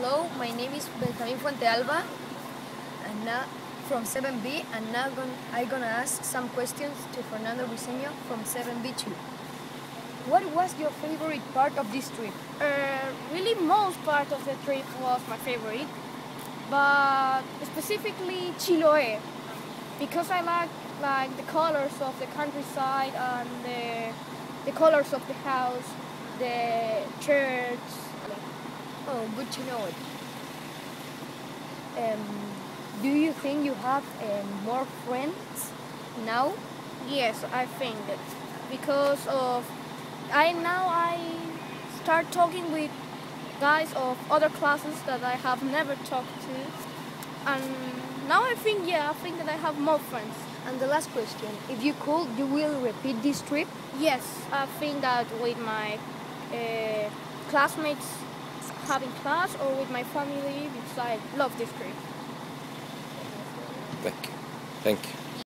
Hello, my name is Benjamin Fuentealba, and now from 7B, and now I'm gonna ask some questions to Fernando Briceño from 7B2. What was your favorite part of this trip? Uh, really, most part of the trip was my favorite, but specifically Chiloé, because I like like the colors of the countryside and the the colors of the house, the church. Oh, good to know it. Um, do you think you have um, more friends now? Yes, I think that because of I now I start talking with guys of other classes that I have never talked to, and now I think yeah I think that I have more friends. And the last question, if you could, you will repeat this trip? Yes, I think that with my uh, classmates having class or with my family because I love this trip. Thank you. Thank you.